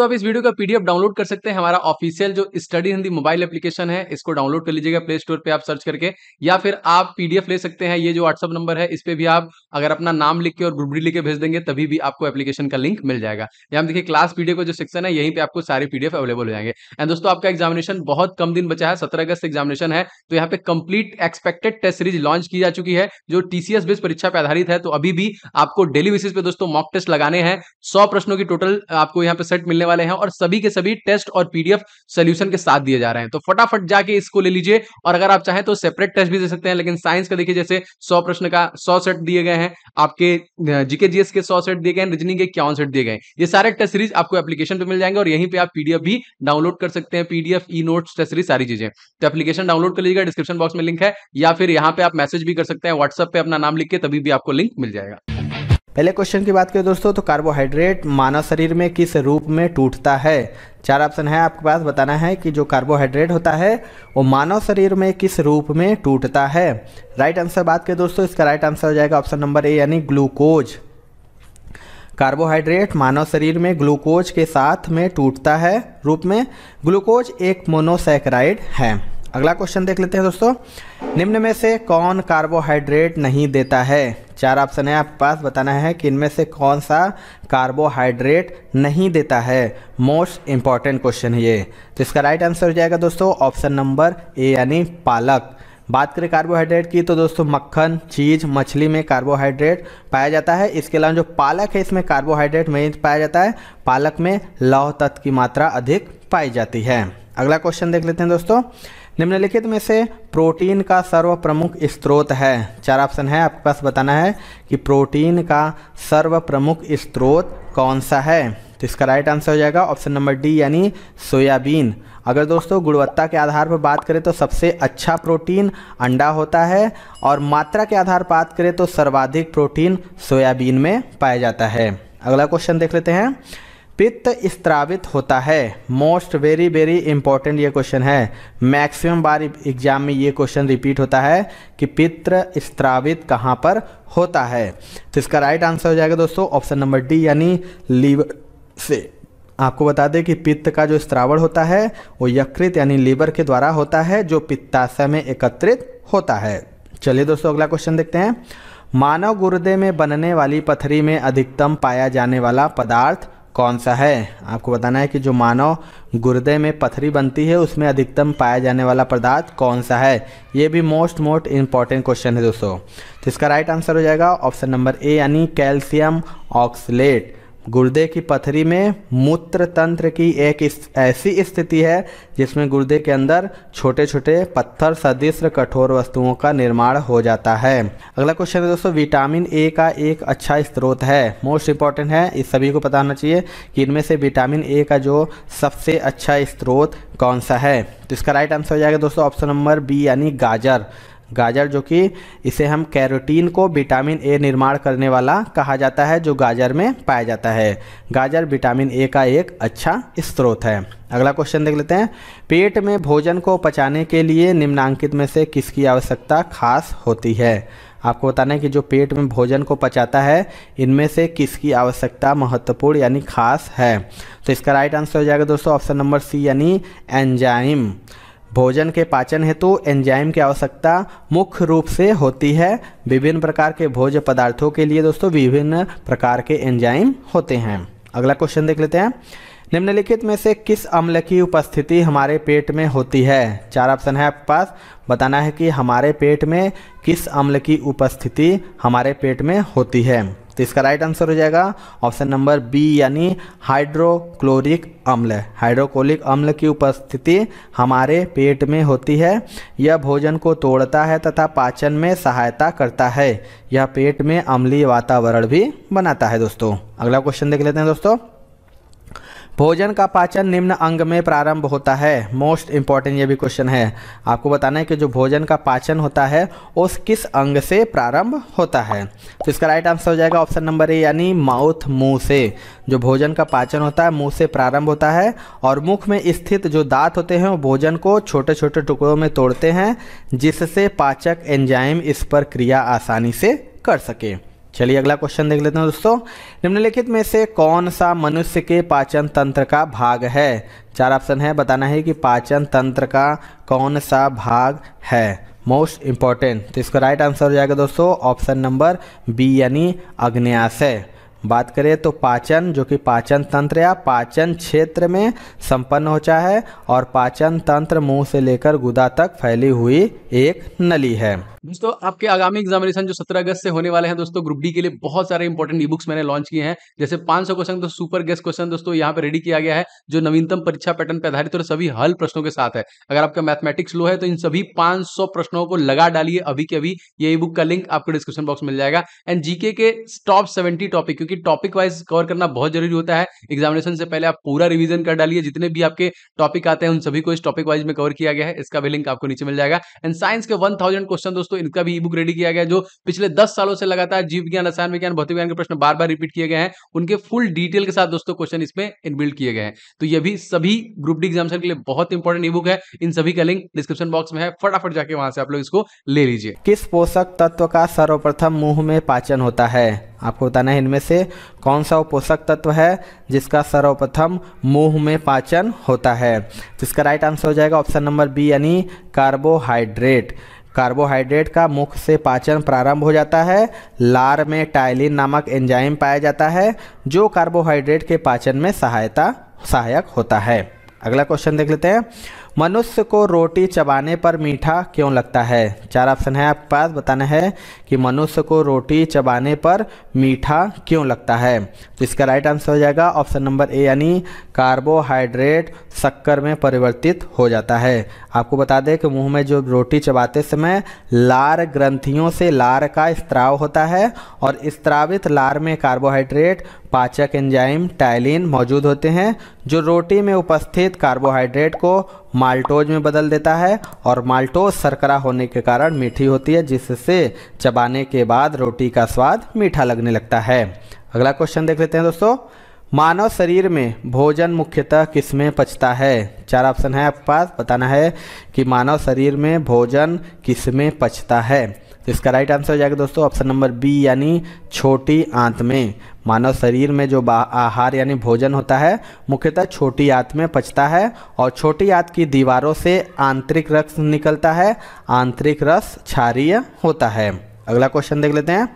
दोस्तों, आप इस वीडियो का पीडीएफ डाउनलोड कर सकते हैं। हमारा ऑफिशियल जो स्टडी हिंदी मोबाइल एप्लीकेशन है, इसको डाउनलोड कर लीजिएगा प्ले स्टोर पे आप सर्च करके, या फिर आप पीडीएफ ले सकते हैं। ये जो व्हाट्सअप नंबर है, इस पे भी आप अगर अपना नाम लिख के और ग्रुप लिख के भेज देंगे, तभी भी आपको एप्लीकेशन का लिंक मिल जाएगा। यहाँ देखिए, क्लास पीडीएफ का जो सेक्शन है, यहीं पे आपको सारे पीडीएफ अवेलेबल हो जाएँगे। एंड दोस्तों, आपका एग्जामिनेशन बहुत कम दिन बचा है, सत्रह अगस्त एग्जामिनेशन है तो यहाँ पे complete expected test series launch की जा चुकी है, जो टीसीएस बेस्ड परीक्षा पे आधारित है। तो अभी भी आपको डेली बेसिस पे दोस्तों मॉक टेस्ट लगाने हैं। सौ प्रश्नों की टोटल आपको यहाँ पे सेट मिलने वाले हैं और सभी के सभी टेस्ट और पीडीएफ सोल्यूशन के साथ दिए जा रहे हैं। तो फटाफट जाके इसको ले लीजिए और अगर आप चाहें तो सेपरेट टेस्ट भी दे सकते हैं, लेकिन साइंस का देखिए, जैसे सौ प्रश्न का सौ सेट दिए गए हैं, आपके जीके जीएस के सौ सेट दिए गए हैं रीजनिंग के इक्यावन सेट दिए गए ये सारे टेस्ट सीरीज़ आपको एप्लीकेशन पे मिल जाएँगे और यहीं पे आप पीडीएफ भी डाउनलोड कर सकते हैं, PDF e notes test series सारी चीज़ें। तो एप्लीकेशन डाउनलोड कर लीजिएगा डिस्क्रिप्शन बॉक्स में लिंक है, या फिर यहाँ पे आप मैसेज भी कर सकते हैं व्हाट्सएप पे अपना नाम लिख के तभी भी आपको लिंक मिल जाएगा। पहले क्वेश्चन की बात करें दोस्तों तो कार्बोहाइड्रेट मानव शरीर में किस रूप में टूटता है? चार ऑप्शन है आपके पास, बताना है कि जो कार्बोहाइड्रेट होता है, वो मानव शरीर में किस रूप में टूटता है? राइट आंसर बात करें दोस्तों, इसका राइट आंसर हो जाएगा ऑप्शन नंबर ए यानी ग्लूकोज कार्बोहाइड्रेट मानव शरीर में ग्लूकोज के साथ में टूटता है रूप में। ग्लूकोज एक मोनोसैकराइड है। अगला क्वेश्चन देख लेते हैं दोस्तों। निम्न में से कौन कार्बोहाइड्रेट नहीं देता है? चार ऑप्शन है, आपके पास बताना है कि इनमें से कौन सा कार्बोहाइड्रेट नहीं देता है। मोस्ट इंपॉर्टेंट क्वेश्चन है ये। तो इसका राइट आंसर हो जाएगा दोस्तों ऑप्शन नंबर ए यानी पालक। बात करें कार्बोहाइड्रेट की तो दोस्तों, मक्खन, चीज़, मछली में कार्बोहाइड्रेट पाया जाता है। इसके अलावा जो पालक है, इसमें कार्बोहाइड्रेट नहीं पाया जाता है। पालक में लौह तत्व की मात्रा अधिक पाई जाती है। अगला क्वेश्चन देख लेते हैं दोस्तों। निम्नलिखित में से प्रोटीन का सर्व प्रमुख स्रोत है। चार ऑप्शन है, आपके पास बताना है कि प्रोटीन का सर्व प्रमुख स्रोत कौन सा है। तो इसका राइट आंसर हो जाएगा ऑप्शन नंबर डी, यानी सोयाबीन। अगर दोस्तों गुणवत्ता के आधार पर बात करें तो सबसे अच्छा प्रोटीन अंडा होता है और मात्रा के आधार पर बात करें तो सर्वाधिक प्रोटीन सोयाबीन में पाया जाता है। अगला क्वेश्चन देख लेते हैं। पित्त स्त्रावित होता है। मोस्ट वेरी वेरी इंपॉर्टेंट ये क्वेश्चन है। मैक्सिमम बार एग्ज़ाम में ये क्वेश्चन रिपीट होता है कि पित्र स्त्रावित कहाँ पर होता है। तो इसका राइट आंसर हो जाएगा दोस्तों ऑप्शन नंबर डी यानी लीवर से। आपको बता दें कि पित्त का जो स्त्रावण होता है, वो यकृत यानी लीवर के द्वारा होता है, जो पित्ताशय में एकत्रित होता है। चलिए दोस्तों, अगला क्वेश्चन देखते हैं। मानव गुर्दे में बनने वाली पथरी में अधिकतम पाया जाने वाला पदार्थ कौन सा है? आपको बताना है कि जो मानव गुर्दे में पथरी बनती है, उसमें अधिकतम पाया जाने वाला पदार्थ कौन सा है? ये भी मोस्ट मोस्ट इंपॉर्टेंट क्वेश्चन है दोस्तों। तो इसका राइट आंसर हो जाएगा ऑप्शन नंबर ए यानी कैल्शियम ऑक्सलेट गुर्दे की पथरी में मूत्र तंत्र की एक इस, ऐसी स्थिति है जिसमें गुर्दे के अंदर छोटे छोटे पत्थर सदृश कठोर वस्तुओं का निर्माण हो जाता है। अगला क्वेश्चन है दोस्तों विटामिन ए का एक अच्छा स्रोत है। मोस्ट इंपॉर्टेंट है इस सभी को पता होना चाहिए कि इनमें से विटामिन ए का जो सबसे अच्छा स्रोत कौन सा है। तो इसका राइट आंसर हो जाएगा दोस्तों ऑप्शन नंबर बी यानी गाजर। गाजर, जो कि इसे हम कैरोटीन को विटामिन ए निर्माण करने वाला कहा जाता है, जो गाजर में पाया जाता है। गाजर विटामिन ए का एक अच्छा स्रोत है। अगला क्वेश्चन देख लेते हैं। पेट में भोजन को पचाने के लिए निम्नांकित में से किसकी आवश्यकता खास होती है? आपको बताना है कि जो पेट में भोजन को पचाता है, इनमें से किसकी आवश्यकता महत्वपूर्ण यानी खास है? तो इसका राइट आंसर हो जाएगा दोस्तों ऑप्शन नंबर सी यानी एंजाइम भोजन के पाचन हेतु एंजाइम की आवश्यकता मुख्य रूप से होती है। विभिन्न प्रकार के भोज्य पदार्थों के लिए दोस्तों विभिन्न प्रकार के एंजाइम होते हैं। अगला क्वेश्चन देख लेते हैं। निम्नलिखित में से किस अम्ल की उपस्थिति हमारे पेट में होती है? चार ऑप्शन है आपके पास। बताना है कि हमारे पेट में किस अम्ल की उपस्थिति हमारे पेट में होती है। तो इसका राइट आंसर हो जाएगा ऑप्शन नंबर बी यानी हाइड्रोक्लोरिक अम्ल। हाइड्रोक्लोरिक अम्ल की उपस्थिति हमारे पेट में होती है। यह भोजन को तोड़ता है तथा पाचन में सहायता करता है। यह पेट में अम्लीय वातावरण भी बनाता है दोस्तों। अगला क्वेश्चन देख लेते हैं दोस्तों। भोजन का पाचन निम्न अंग में प्रारंभ होता है। मोस्ट इंपॉर्टेंट ये भी क्वेश्चन है। आपको बताना है कि जो भोजन का पाचन होता है, उस किस अंग से प्रारंभ होता है? तो इसका राइट आंसर हो जाएगा ऑप्शन नंबर ए यानी माउथ मुँह से। जो भोजन का पाचन होता है, मुँह से प्रारंभ होता है और मुख में स्थित जो दांत होते हैं, वो भोजन को छोटे छोटे टुकड़ों में तोड़ते हैं, जिससे पाचक एंजाइम इस पर क्रिया आसानी से कर सके। चलिए अगला क्वेश्चन देख लेते हैं दोस्तों। निम्नलिखित में से कौन सा मनुष्य के पाचन तंत्र का भाग है? चार ऑप्शन है। बताना है कि पाचन तंत्र का कौन सा भाग है? मोस्ट इंपॉर्टेंट तो इसका राइट आंसर हो जाएगा दोस्तों। ऑप्शन नंबर बी यानी अग्न्याशय। बात करें तो पाचन, जो कि पाचन तंत्र या पाचन क्षेत्र में संपन्न होता है और पाचन तंत्र मुँह से लेकर गुदा तक फैली हुई एक नली है। दोस्तों, आपके आगामी एग्जामिनेशन जो 17 अगस्त से होने वाले हैं दोस्तों ग्रुप डी के लिए बहुत सारे इंपॉर्टेंट ई बुक्स मैंने लॉन्च किए हैं। जैसे 500 क्वेश्चन तो सुपर गेस्ट क्वेश्चन दोस्तों, यहाँ पे रेडी किया गया है, जो नवीनतम परीक्षा पैटर्न पर आधारित और सभी हल प्रश्नों के साथ है। अगर आपका मैथमेटिक्स लो है तो इन सभी पाँच प्रश्नों को लगा डालिए अभी के अभी। ये ई बुक का लिंक आपको डिस्क्रिप्शन बॉक्स मिल जाएगा। एंड जीके के टॉप सेवेंटी टॉपिक क्योंकि टॉपिक वाइज कवर करना बहुत ज़रूरी होता है। एग्जामिनेशन से पहले आप पूरा रिविजन कर डालिए। जितने भी आपके टॉपिक आते हैं, उन सभी को इस टॉपिक वाइज में कवर किया गया है। इसका भी लिंक आपको नीचे मिल जाएगा। एंड साइंस के वन क्वेश्चन दोस्तों इनका भी ई बुक रेडी किया गया, जो पिछले दस सालों से लगातार जीव विज्ञान, रसायन विज्ञान, भौतिक विज्ञान के प्रश्न बार बार रिपीट किए गए हैं। उनके फुल डिटेल के साथ, दोस्तों क्वेश्चन इसमें इनबिल्ड किए गए हैं। तो ये भी सभी ग्रुप डी एग्जामिनेशन के लिए बहुत इंपॉर्टेंट ई बुक है। इन सभी का लिंक डिस्क्रिप्शन बॉक्स में है। फटाफट जाके वहाँ से आप लोग इसको ले लीजिए। किस पोषक तत्व का सर्वप्रथम मुँह में पाचन होता है? आपको बताना है इनमें से कौन सा पोषक तत्व है जिसका सर्वप्रथम मुँह में पाचन होता है? इसका राइट आंसर हो जाएगा ऑप्शन नंबर बी यानी कार्बोहाइड्रेट कार्बोहाइड्रेट का मुख से पाचन प्रारंभ हो जाता है। लार में टाइलिन नामक एंजाइम पाया जाता है, जो कार्बोहाइड्रेट के पाचन में सहायता सहायक होता है। अगला क्वेश्चन देख लेते हैं। मनुष्य को रोटी चबाने पर मीठा क्यों लगता है? चार ऑप्शन है आपके पास। बताना है कि मनुष्य को रोटी चबाने पर मीठा क्यों लगता है? तो इसका राइट आंसर हो जाएगा ऑप्शन नंबर ए यानी कार्बोहाइड्रेट शक्कर में परिवर्तित हो जाता है। आपको बता दें कि मुँह में जो रोटी चबाते समय लार ग्रंथियों से लार का स्त्राव होता है और स्त्रावित लार में कार्बोहाइड्रेट पाचक एंजाइम टाइलिन मौजूद होते हैं, जो रोटी में उपस्थित कार्बोहाइड्रेट को माल्टोज में बदल देता है और माल्टोज शर्करा होने के कारण मीठी होती है, जिससे चबाने के बाद रोटी का स्वाद मीठा लगने लगता है। अगला क्वेश्चन देख लेते हैं दोस्तों। मानव शरीर में भोजन मुख्यतः किसमें पचता है? चार ऑप्शन है आपके पास। बताना है कि मानव शरीर में भोजन किसमें पचता है। तो इसका राइट आंसर हो जाएगा दोस्तों ऑप्शन नंबर बी यानी छोटी आंत में। मानव शरीर में जो आहार यानी भोजन होता है, मुख्यतः छोटी आंत में पचता है और छोटी आंत की दीवारों से आंतरिक रस निकलता है, आंतरिक रस क्षारीय होता है। अगला क्वेश्चन देख लेते हैं।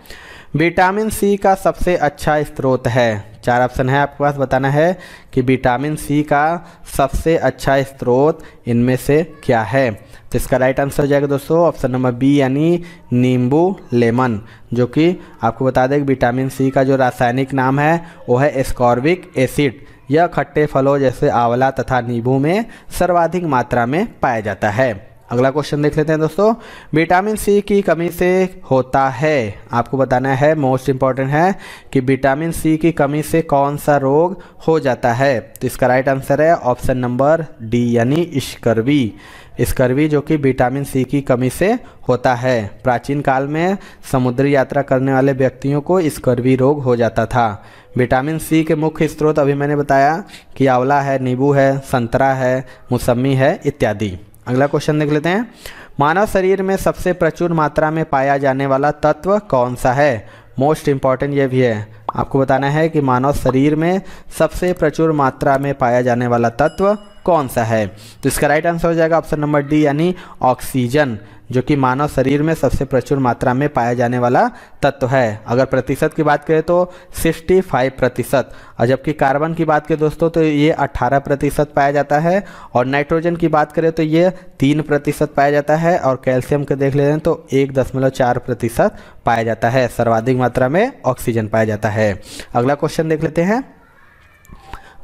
विटामिन सी का सबसे अच्छा स्रोत है। चार ऑप्शन है आपके पास, बताना है कि विटामिन सी का सबसे अच्छा स्रोत इनमें से क्या है? तो इसका राइट आंसर हो जाएगा दोस्तों ऑप्शन नंबर बी यानी नींबू लेमन, जो कि आपको बता दें कि विटामिन सी का जो रासायनिक नाम है, वो है एस्कॉर्बिक एसिड यह खट्टे फलों जैसे आंवला तथा नींबू में सर्वाधिक मात्रा में पाया जाता है। अगला क्वेश्चन देख लेते हैं दोस्तों। विटामिन सी की कमी से होता है। आपको बताना है मोस्ट इंपॉर्टेंट है कि विटामिन सी की कमी से कौन सा रोग हो जाता है। तो इसका राइट आंसर है ऑप्शन नंबर डी यानी स्कर्वी स्कर्वी जो कि विटामिन सी की कमी से होता है। प्राचीन काल में समुद्री यात्रा करने वाले व्यक्तियों को स्कर्वी रोग हो जाता था। विटामिन सी के मुख्य स्रोत अभी मैंने बताया कि आंवला है, नींबू है, संतरा है, मौसमी है, इत्यादि। अगला क्वेश्चन देख लेते हैं। मानव शरीर में सबसे प्रचुर मात्रा में पाया जाने वाला तत्व कौन सा है? मोस्ट इंपॉर्टेंट ये भी है। आपको बताना है कि मानव शरीर में सबसे प्रचुर मात्रा में पाया जाने वाला तत्व कौन सा है? तो इसका राइट आंसर हो जाएगा ऑप्शन नंबर डी यानी ऑक्सीजन जो कि मानव शरीर में सबसे प्रचुर मात्रा में पाया जाने वाला तत्व है। अगर प्रतिशत की बात करें तो 65 प्रतिशत। और जबकि कार्बन की बात करें दोस्तों तो ये 18 प्रतिशत पाया जाता है। और नाइट्रोजन की बात करें तो ये तीन प्रतिशत पाया जाता है। और कैल्शियम के देख लेते हैं तो एक दशमलव चार प्रतिशत पाया जाता है। सर्वाधिक मात्रा में ऑक्सीजन पाया जाता है। अगला क्वेश्चन देख लेते हैं।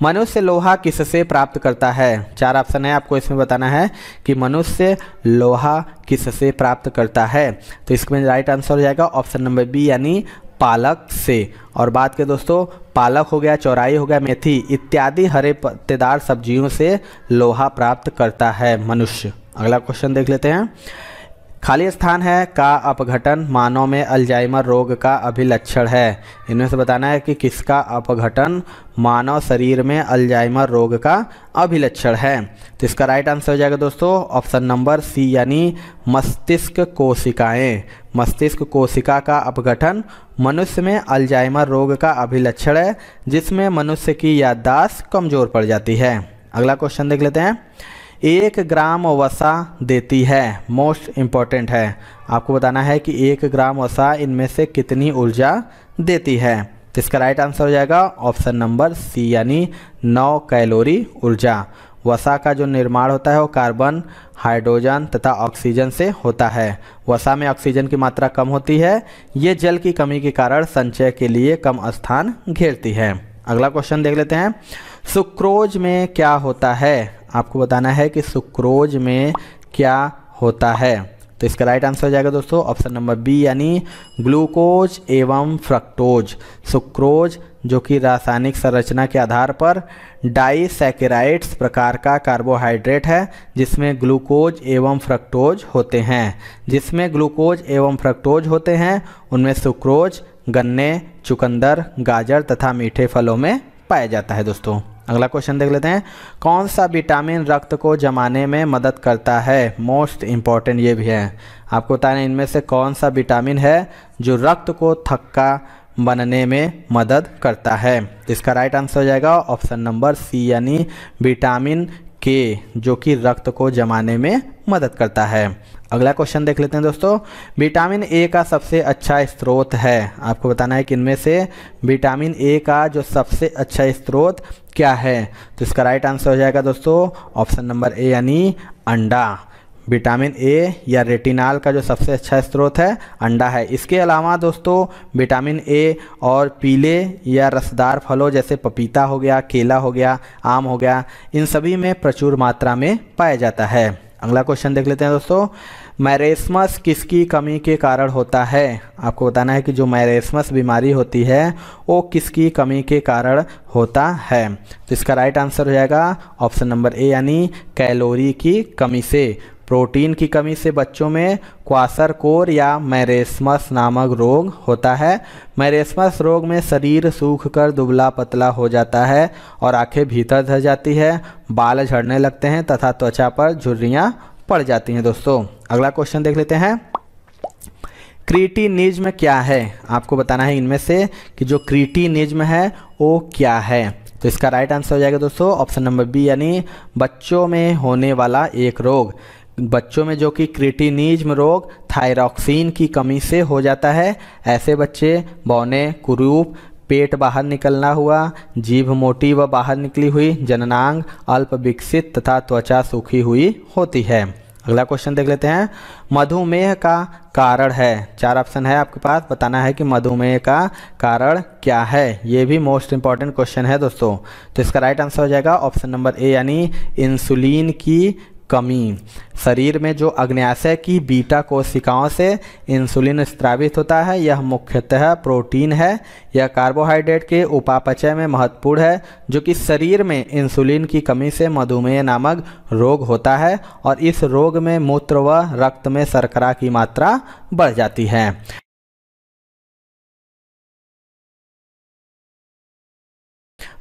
मनुष्य लोहा किससे प्राप्त करता है? चार ऑप्शन है, आपको इसमें बताना है कि मनुष्य लोहा किससे प्राप्त करता है? तो इसमें राइट आंसर हो जाएगा ऑप्शन नंबर बी यानी पालक से। और बात के दोस्तों, पालक हो गया, चौराई हो गया, मेथी इत्यादि हरे पत्तेदार सब्जियों से लोहा प्राप्त करता है मनुष्य। अगला क्वेश्चन देख लेते हैं। खाली स्थान है का अपघटन मानव में अल्जाइमर रोग का अभिलक्षण है। इनमें से बताना है कि किसका अपघटन मानव शरीर में अल्जाइमर रोग का अभिलक्षण है। तो इसका राइट आंसर हो जाएगा दोस्तों ऑप्शन नंबर सी यानी मस्तिष्क कोशिकाएँ। मस्तिष्क कोशिका का अपघटन मनुष्य में अल्जाइमर रोग का अभिलक्षण है, जिसमें मनुष्य की याददाश्त कमज़ोर पड़ जाती है। अगला क्वेश्चन देख लेते हैं। एक ग्राम वसा देती है। मोस्ट इंपॉर्टेंट है। आपको बताना है कि एक ग्राम वसा इनमें से कितनी ऊर्जा देती है। तो इसका राइट आंसर हो जाएगा ऑप्शन नंबर सी यानी नौ कैलोरी ऊर्जा। वसा का जो निर्माण होता है वो कार्बन हाइड्रोजन तथा ऑक्सीजन से होता है। वसा में ऑक्सीजन की मात्रा कम होती है। ये जल की कमी के कारण संचय के लिए कम स्थान घेरती है। अगला क्वेश्चन देख लेते हैं। सुक्रोज में क्या होता है? आपको बताना है कि सुक्रोज में क्या होता है। तो इसका राइट आंसर हो जाएगा दोस्तों ऑप्शन नंबर बी यानी ग्लूकोज एवं फ्रक्टोज सुक्रोज, जो कि रासायनिक संरचना के आधार पर डाइसैकेराइड्स प्रकार का कार्बोहाइड्रेट है, जिसमें ग्लूकोज एवं फ्रक्टोज होते हैं। जिसमें ग्लूकोज एवं फ्रक्टोज होते हैं, उनमें सुक्रोज, गन्ने, चुकंदर, गाजर तथा मीठे फलों में पाया जाता है दोस्तों। अगला क्वेश्चन देख लेते हैं। कौन सा विटामिन रक्त को जमाने में मदद करता है? मोस्ट इंपॉर्टेंट ये भी है। आपको बताना इनमें से कौन सा विटामिन है जो रक्त को थक्का बनने में मदद करता है? इसका राइट आंसर हो जाएगा ऑप्शन नंबर सी यानी विटामिन के जो कि रक्त को जमाने में मदद करता है। अगला क्वेश्चन देख लेते हैं दोस्तों। विटामिन ए का सबसे अच्छा स्रोत है। आपको बताना है कि इनमें से विटामिन ए का जो सबसे अच्छा स्रोत क्या है? तो इसका राइट आंसर हो जाएगा दोस्तों ऑप्शन नंबर ए यानी अंडा। विटामिन ए या रेटिनाल का जो सबसे अच्छा स्रोत है, अंडा है। इसके अलावा दोस्तों विटामिन ए और पीले या रसदार फलों जैसे पपीता हो गया, केला हो गया, आम हो गया, इन सभी में प्रचुर मात्रा में पाया जाता है। अगला क्वेश्चन देख लेते हैं दोस्तों। मैरेस्मस किसकी कमी के कारण होता है? आपको बताना है कि जो मैरेस्मस बीमारी होती है, वो किसकी कमी के कारण होता है? तो इसका राइट आंसर हो जाएगा ऑप्शन नंबर ए यानी कैलोरी की कमी से। प्रोटीन की कमी से बच्चों में क्वासर कोर या मैरेस्मस नामक रोग होता है। मैरेस्मस रोग में शरीर सूख कर दुबला पतला हो जाता है और आँखें भीतर धर जाती है, बाल झड़ने लगते हैं तथा त्वचा पर झुर्रियाँ पड़ जाती हैं दोस्तों। अगला क्वेश्चन देख लेते हैं। क्रीटिनिज्म क्या है? आपको बताना है इनमें से कि जो क्रीटिनिज्म है, वो क्या है? तो इसका राइट आंसर हो जाएगा दोस्तों ऑप्शन नंबर बी यानी बच्चों में होने वाला एक रोग। बच्चों में जो कि क्रिटिनिज्म रोग, थायरॉक्सिन की कमी से हो जाता है। ऐसे बच्चे, बौने, कुरूप, पेट बाहर निकलना हुआ, जीभ मोटी व बाहर निकली हुई, जननांग, अल्प विकसित तथा त्वचा सूखी हुई होती है। अगला क्वेश्चन देख लेते हैं। मधुमेह का कारण है। चार ऑप्शन है आपके पास। बताना है कि मधुमेह का कारण क्या है। ये भी मोस्ट इंपॉर्टेंट क्वेश्चन है दोस्तों। तो इसका राइट आंसर हो जाएगा। ऑप्शन नंबर ए यानी इंसुलिन की कमी। शरीर में जो अग्न्याशय की बीटा कोशिकाओं से इंसुलिन स्त्रावित होता है, यह मुख्यतः प्रोटीन है। यह कार्बोहाइड्रेट के उपापचय में महत्वपूर्ण है, जो कि शरीर में इंसुलिन की कमी से मधुमेह नामक रोग होता है और इस रोग में मूत्र व रक्त में शर्करा की मात्रा बढ़ जाती है।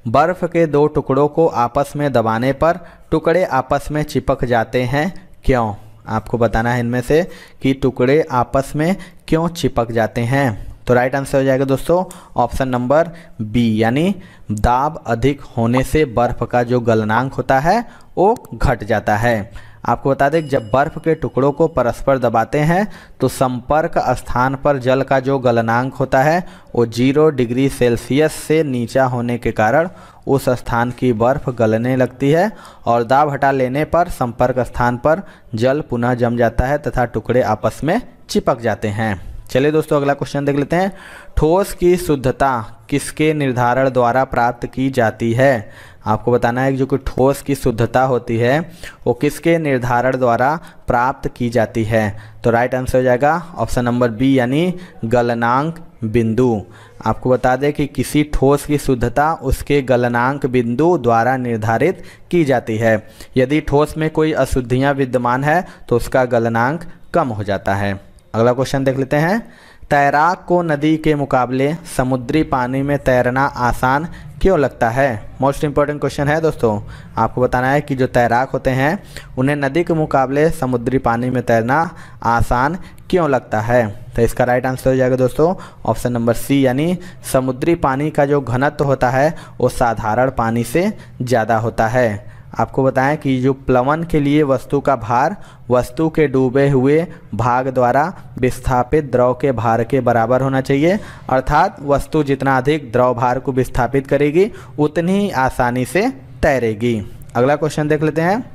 बर्फ़ के दो टुकड़ों को आपस में दबाने पर टुकड़े आपस में चिपक जाते हैं। क्यों? आपको बताना है इनमें से कि टुकड़े आपस में क्यों चिपक जाते हैं? तो राइट आंसर हो जाएगा दोस्तों ऑप्शन नंबर बी यानी दाब अधिक होने से बर्फ़ का जो गलनांक होता है, वो घट जाता है। आपको बता दें, जब बर्फ़ के टुकड़ों को परस्पर दबाते हैं तो संपर्क स्थान पर जल का जो गलनांक होता है, वो ज़ीरो डिग्री सेल्सियस से नीचा होने के कारण उस स्थान की बर्फ़ गलने लगती है और दाब हटा लेने पर संपर्क स्थान पर जल पुनः जम जाता है तथा टुकड़े आपस में चिपक जाते हैं। चलिए दोस्तों, अगला क्वेश्चन देख लेते हैं। ठोस की शुद्धता किसके निर्धारण द्वारा प्राप्त की जाती है? आपको बताना है कि जो कि ठोस की शुद्धता होती है, वो किसके निर्धारण द्वारा प्राप्त की जाती है? तो राइट आंसर हो जाएगा ऑप्शन नंबर बी यानी गलनांक बिंदु। आपको बता दें कि किसी ठोस की शुद्धता उसके गलनांक बिंदु द्वारा निर्धारित की जाती है। यदि ठोस में कोई अशुद्धियाँ विद्यमान है तो उसका गलनांक कम हो जाता है। अगला क्वेश्चन देख लेते हैं। तैराक को नदी के मुकाबले समुद्री पानी में तैरना आसान क्यों लगता है? मोस्ट इंपॉर्टेंट क्वेश्चन है दोस्तों। आपको बताना है कि जो तैराक होते हैं, उन्हें नदी के मुकाबले समुद्री पानी में तैरना आसान क्यों लगता है? तो इसका राइट आंसर हो जाएगा दोस्तों। ऑप्शन नंबर सी यानी समुद्री पानी का जो घनत्व होता है, वो साधारण पानी से ज़्यादा होता है। आपको बताएँ कि जो प्लवन के लिए वस्तु का भार, वस्तु के डूबे हुए भाग द्वारा विस्थापित द्रव के भार के बराबर होना चाहिए। अर्थात वस्तु जितना अधिक द्रव भार को विस्थापित करेगी, उतनी ही आसानी से तैरेगी। अगला क्वेश्चन देख लेते हैं।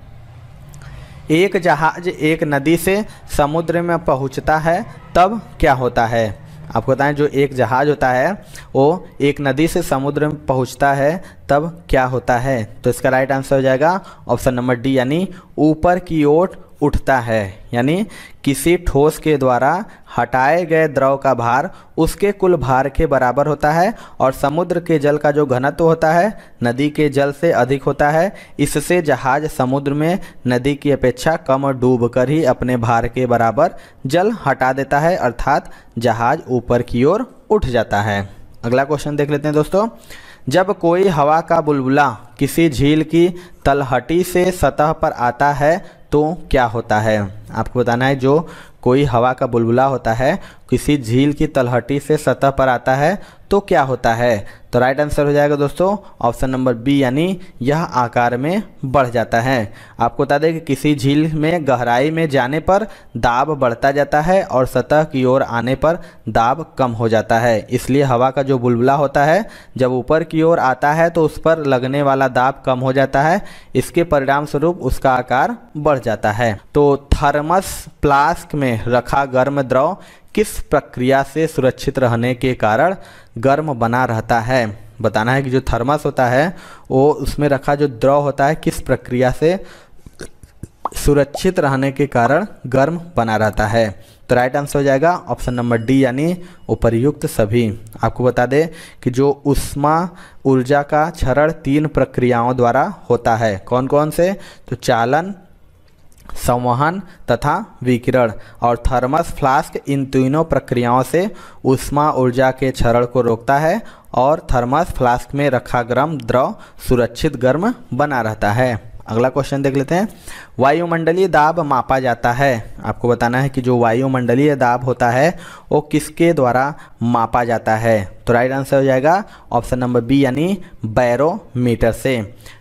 एक जहाज़ एक नदी से समुद्र में पहुँचता है, तब क्या होता है? आपको बताएँ, जो एक जहाज़ होता है, वो एक नदी से समुद्र में पहुँचता है, तब क्या होता है? तो इसका राइट आंसर हो जाएगा ऑप्शन नंबर डी यानी ऊपर की ओर उठता है, यानी किसी ठोस के द्वारा हटाए गए द्रव का भार उसके कुल भार के बराबर होता है और समुद्र के जल का जो घनत्व होता है, नदी के जल से अधिक होता है। इससे जहाज़ समुद्र में नदी की अपेक्षा कम डूब कर ही अपने भार के बराबर जल हटा देता है, अर्थात जहाज़ ऊपर की ओर उठ जाता है। अगला क्वेश्चन देख लेते हैं दोस्तों। जब कोई हवा का बुलबुला किसी झील की तलहटी से सतह पर आता है तो क्या होता है? आपको बताना है जो कोई हवा का बुलबुला होता है किसी झील की तलहटी से सतह पर आता है तो क्या होता है? तो राइट आंसर हो जाएगा दोस्तों ऑप्शन नंबर बी यानी यह आकार में बढ़ जाता है। आपको बता दें कि किसी झील में गहराई में जाने पर दाब बढ़ता जाता है और सतह की ओर आने पर दाब कम हो जाता है। इसलिए हवा का जो बुलबुला होता है, जब ऊपर की ओर आता है तो उस पर लगने वाला दाब कम हो जाता है। इसके परिणाम स्वरूप उसका आकार बढ़ जाता है। तो थर्मस फ्लास्क में रखा गर्म द्रव किस प्रक्रिया से सुरक्षित रहने के कारण गर्म बना रहता है? बताना है कि जो थर्मस होता है, वो उसमें रखा जो द्रव होता है, किस प्रक्रिया से सुरक्षित रहने के कारण गर्म बना रहता है? तो राइट आंसर हो जाएगा ऑप्शन नंबर डी यानी उपर्युक्त सभी। आपको बता दें कि जो उष्मा ऊर्जा का क्षरण तीन प्रक्रियाओं द्वारा होता है। कौन कौन से? तो चालन संवहन तथा विकिरण और थर्मस फ्लास्क इन तीनों प्रक्रियाओं से उष्मा ऊर्जा के क्षरण को रोकता है और थर्मस फ्लास्क में रखा गर्म द्रव सुरक्षित गर्म बना रहता है। अगला क्वेश्चन देख लेते हैं। वायुमंडलीय दाब मापा जाता है। आपको बताना है कि जो वायुमंडलीय दाब होता है, वो किसके द्वारा मापा जाता है? तो राइट आंसर हो जाएगा ऑप्शन नंबर बी यानी बैरोमीटर से।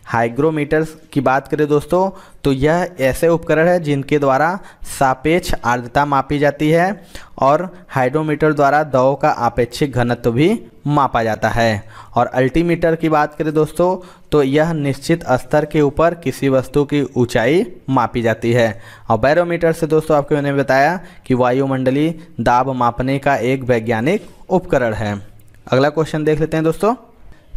हाइग्रोमीटर की बात करें दोस्तों तो यह ऐसे उपकरण है जिनके द्वारा सापेक्ष आर्द्रता मापी जाती है और हाइड्रोमीटर द्वारा दवा का अपेक्षिक घनत्व भी मापा जाता है। और अल्टीमीटर की बात करें दोस्तों तो यह निश्चित स्तर के ऊपर किसी वस्तु की ऊंचाई मापी जाती है। और बैरोमीटर से दोस्तों, आपको मैंने बताया कि वायुमंडलीय दाब मापने का एक वैज्ञानिक उपकरण है। अगला क्वेश्चन देख लेते हैं दोस्तों।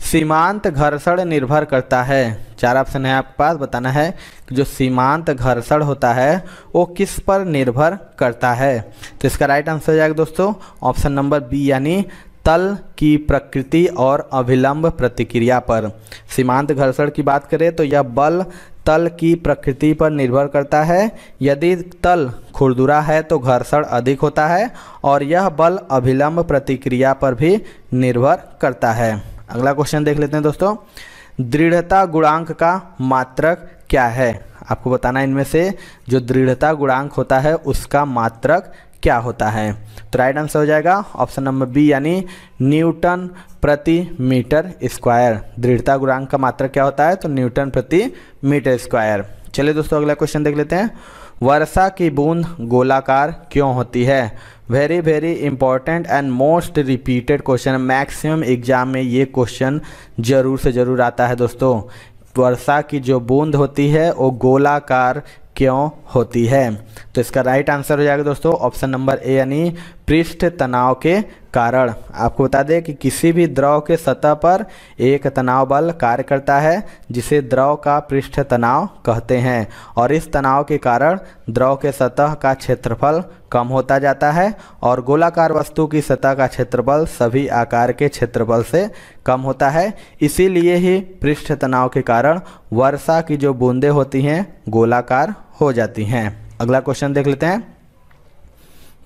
सीमांत घर्षण निर्भर करता है। चार ऑप्शन है आपके पास। बताना है कि जो सीमांत घर्षण होता है, वो किस पर निर्भर करता है? तो इसका राइट आंसर हो जाएगा दोस्तों। ऑप्शन नंबर बी, यानी तल की प्रकृति और अभिलंब प्रतिक्रिया पर। सीमांत घर्षण की बात करें तो यह बल तल की प्रकृति पर निर्भर करता है। यदि तल खुरदुरा है तो घर्षण अधिक होता है और यह बल अभिलंब प्रतिक्रिया पर भी निर्भर करता है। अगला क्वेश्चन देख लेते हैं दोस्तों। दृढ़ता गुणांक का मात्रक क्या है? आपको बताना इनमें से। जो दृढ़ता गुणांक होता है, उसका मात्रक क्या होता है? तो राइट आंसर हो जाएगा ऑप्शन नंबर बी यानी न्यूटन प्रति मीटर स्क्वायर दृढ़ता गुणांक का मात्रक क्या होता है? तो न्यूटन प्रति मीटर स्क्वायर चलिए दोस्तों, अगला क्वेश्चन देख लेते हैं। वर्षा की बूंद गोलाकार क्यों होती है? Very very important and most repeated question maximum exam में ये क्वेश्चन ज़रूर से ज़रूर आता है दोस्तों। वर्षा की जो बूंद होती है, वो गोलाकार क्यों होती है? तो इसका राइट आंसर हो जाएगा दोस्तों ऑप्शन नंबर ए यानी पृष्ठ तनाव के कारण। आपको बता दें कि किसी भी द्रव के सतह पर एक तनाव बल कार्य करता है, जिसे द्रव का पृष्ठ तनाव कहते हैं। और इस तनाव के कारण द्रव के सतह का क्षेत्रफल कम होता जाता है और गोलाकार वस्तु की सतह का क्षेत्रफल सभी आकार के क्षेत्रफल से कम होता है। इसीलिए ही पृष्ठ तनाव के कारण वर्षा की जो बूंदें होती हैं, गोलाकार हो जाती हैं। अगला क्वेश्चन देख लेते हैं।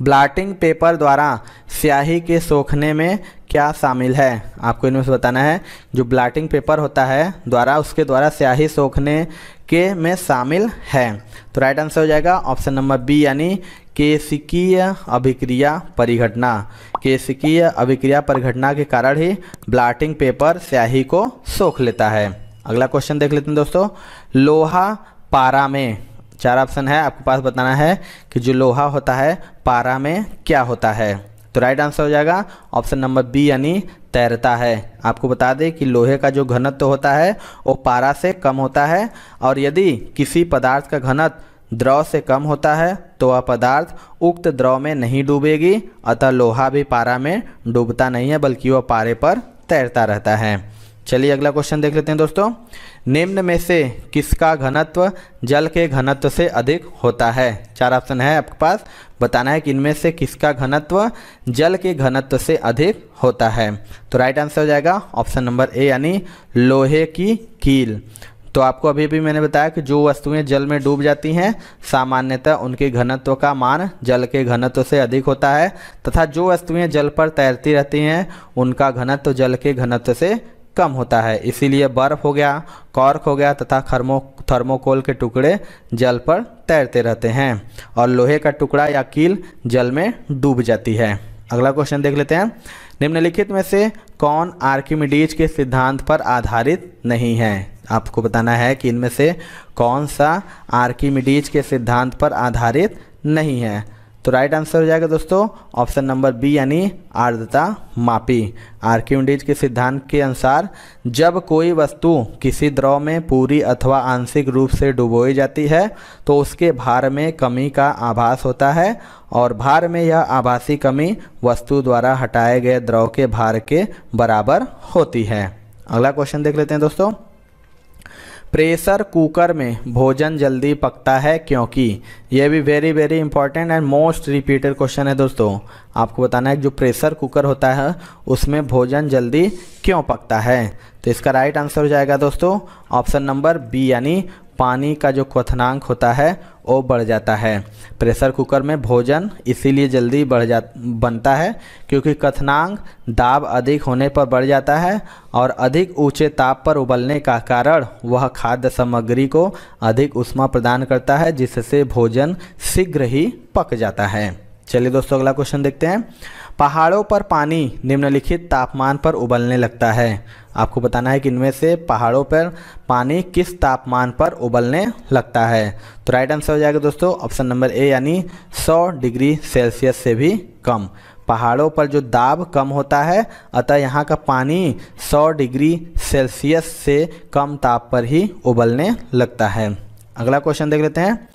ब्लाटिंग पेपर द्वारा स्याही के सोखने में क्या शामिल है? आपको इनमें से बताना है। जो ब्लाटिंग पेपर होता है द्वारा, उसके द्वारा स्याही सोखने के में शामिल है। तो राइट आंसर हो जाएगा ऑप्शन नंबर बी यानी केसिकीय अभिक्रिया परिघटना। केसिकीय अभिक्रिया परिघटना के कारण ही ब्लाटिंग पेपर स्याही को सोख लेता है। अगला क्वेश्चन देख लेते हैं दोस्तों। लोहा पारा में चार ऑप्शन है, आपके पास बताना है कि जो लोहा होता है, पारा में क्या होता है? तो राइट आंसर हो जाएगा ऑप्शन नंबर बी यानी तैरता है। आपको बता दें कि लोहे का जो घनत्व होता है, वो पारा से कम होता है और यदि किसी पदार्थ का घनत्व द्रव से कम होता है तो वह पदार्थ उक्त द्रव में नहीं डूबेगी, अतः लोहा भी पारा में डूबता नहीं है, बल्कि वह पारे पर तैरता रहता है। चलिए अगला क्वेश्चन देख लेते हैं दोस्तों। निम्न में से किसका घनत्व जल के घनत्व से अधिक होता है? चार ऑप्शन है आपके पास। बताना है कि इनमें से किसका घनत्व जल के घनत्व से अधिक होता है? तो राइट आंसर हो जाएगा ऑप्शन नंबर ए यानी लोहे की कील। तो आपको अभी भी मैंने बताया कि जो वस्तुएँ जल में डूब जाती हैं, सामान्यतः उनके घनत्व का मान जल के घनत्व से अधिक होता है, तथा जो वस्तुएँ जल पर तैरती रहती हैं, उनका घनत्व जल के घनत्व से कम होता है। इसीलिए बर्फ़ हो गया, कॉर्क हो गया तथा थर्मो थर्मोकोल के टुकड़े जल पर तैरते रहते हैं और लोहे का टुकड़ा या कील जल में डूब जाती है। अगला क्वेश्चन देख लेते हैं। निम्नलिखित में से कौन आर्किमिडीज के सिद्धांत पर आधारित नहीं है? आपको बताना है कि इनमें से कौन सा आर्किमिडीज के सिद्धांत पर आधारित नहीं है। तो राइट आंसर हो जाएगा दोस्तों ऑप्शन नंबर बी यानी आर्द्रता मापी। आर्किमिडीज के सिद्धांत के अनुसार, जब कोई वस्तु किसी द्रव में पूरी अथवा आंशिक रूप से डुबोई जाती है तो उसके भार में कमी का आभास होता है और भार में यह आभासी कमी वस्तु द्वारा हटाए गए द्रव के भार के बराबर होती है। अगला क्वेश्चन देख लेते हैं दोस्तों। प्रेशर कुकर में भोजन जल्दी पकता है क्योंकि यह भी very very important and most repeated question है दोस्तों। आपको बताना है जो प्रेशर कुकर होता है, उसमें भोजन जल्दी क्यों पकता है? तो इसका राइट आंसर हो जाएगा दोस्तों ऑप्शन नंबर बी यानी पानी का जो क्वथनांक होता है, वो बढ़ जाता है। प्रेशर कुकर में भोजन इसीलिए जल्दी बढ़ जा, बनता है, क्योंकि कथनांक दाब अधिक होने पर बढ़ जाता है और अधिक ऊँचे ताप पर उबलने का कारण वह खाद्य सामग्री को अधिक उष्मा प्रदान करता है, जिससे भोजन शीघ्र ही पक जाता है। चलिए दोस्तों, अगला क्वेश्चन देखते हैं। पहाड़ों पर पानी निम्नलिखित तापमान पर उबलने लगता है। आपको बताना है कि इनमें से पहाड़ों पर पानी किस तापमान पर उबलने लगता है। तो राइट आंसर हो जाएगा दोस्तों ऑप्शन नंबर ए यानी 100 डिग्री सेल्सियस से भी कम। पहाड़ों पर जो दाब कम होता है, अतः यहाँ का पानी 100 डिग्री सेल्सियस से कम ताप पर ही उबलने लगता है। अगला क्वेश्चन देख लेते हैं।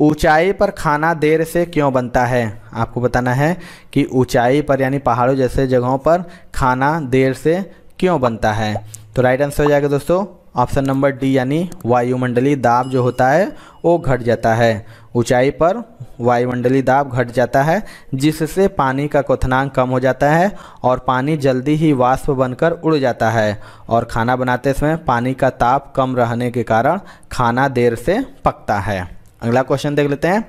ऊंचाई पर खाना देर से क्यों बनता है? आपको बताना है कि ऊंचाई पर यानी पहाड़ों जैसे जगहों पर खाना देर से क्यों बनता है? तो राइट आंसर हो जाएगा दोस्तों ऑप्शन नंबर डी यानी वायुमंडलीय दाब जो होता है, वो घट जाता है। ऊंचाई पर वायुमंडलीय दाब घट जाता है, जिससे पानी का क्वथनांक कम हो जाता है और पानी जल्दी ही वाष्प बनकर उड़ जाता है। और खाना बनाते समय पानी का ताप कम रहने के कारण खाना देर से पकता है। अगला क्वेश्चन देख लेते हैं।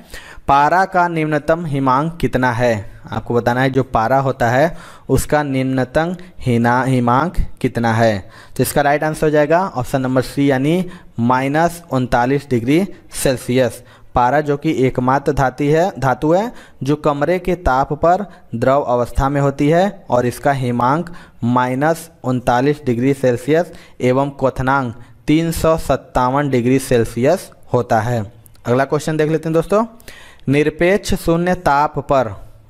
पारा का निम्नतम हिमांक कितना है? आपको बताना है जो पारा होता है, उसका निम्नतम हिना, हिमांक कितना है? तो इसका राइट आंसर हो जाएगा ऑप्शन नंबर सी यानी माइनस उनतालीस डिग्री सेल्सियस पारा जो कि एकमात्र धातु है धातु है, जो कमरे के ताप पर द्रव अवस्था में होती है, और इसका हिमांक माइनस उनतालीस डिग्री सेल्सियस एवं क्वथनांक तीन सौ सत्तावन डिग्री सेल्सियस होता है। अगला क्वेश्चन देख लेते हैं दोस्तों। निरपेक्ष शून्य ताप पर,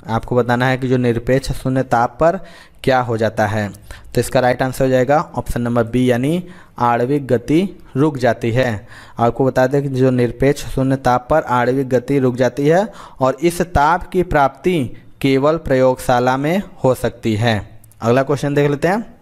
आपको बताना है कि जो निरपेक्ष शून्य ताप पर क्या हो जाता है? तो इसका राइट आंसर हो जाएगा ऑप्शन नंबर बी यानी आणविक गति रुक जाती है। आपको बता दें कि जो निरपेक्ष शून्य ताप पर आणविक गति रुक जाती है और इस ताप की प्राप्ति केवल प्रयोगशाला में हो सकती है। अगला क्वेश्चन देख लेते हैं।